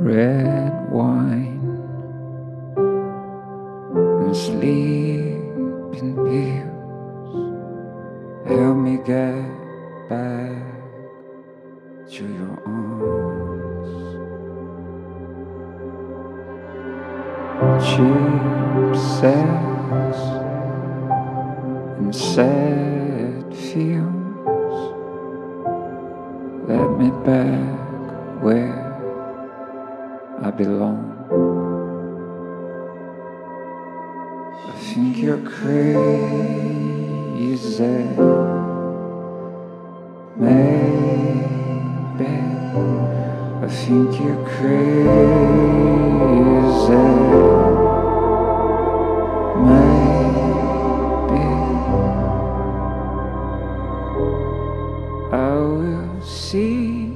red wine and sleeping pills help me get back to your arms. Cheap sex and sad films let me back where belong. I think you're crazy. Maybe I think you're crazy. Maybe I will see.